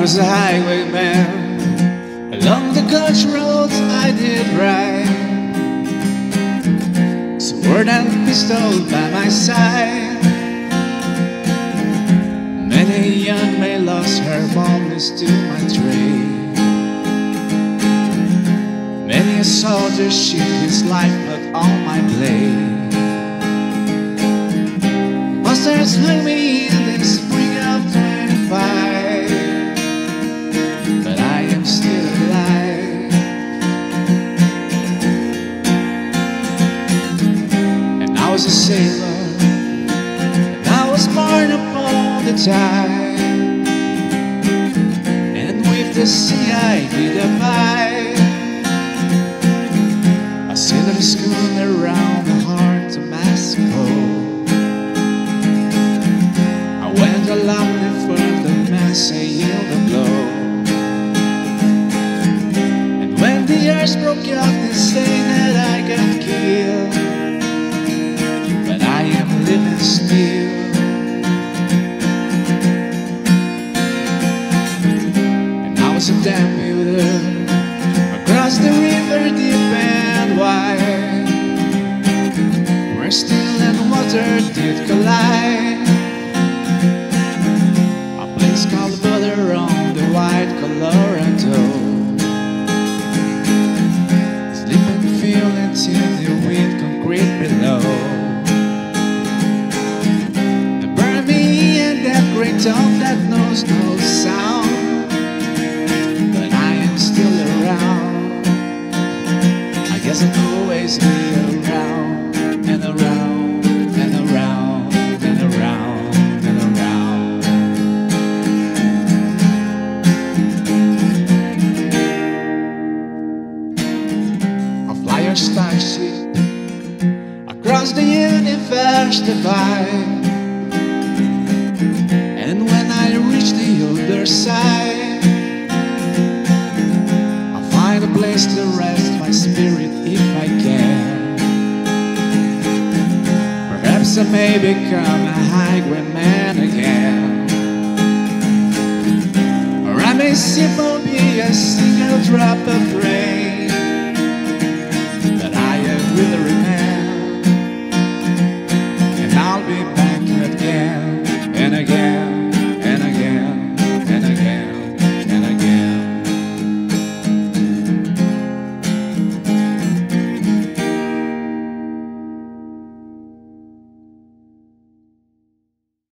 was a highwayman. Along the country roads I did ride. Sword and pistol by my side. Many a young may lost her boldness to my trade. Many a soldier shoot his life but on my blade. Monsters hung me was a sailor And I was born upon the tide. And with the sea I did abide. A schooner around the heart of Mexico. I went along the further mass and yield the blow. And when the earth broke out they say And I was a dambuter Across the river deep and wide. Where steel and water did collide. A place called Butter on the white Colorado Sleeping feeling till the wind concrete below that that knows no sound But I am still around I guess I'll always be around and around and around and around and around. A flyer starship across the universe divide. To rest my spirit if I can. Perhaps I may become a highwayman again. Or I may simply be a single drop of rain.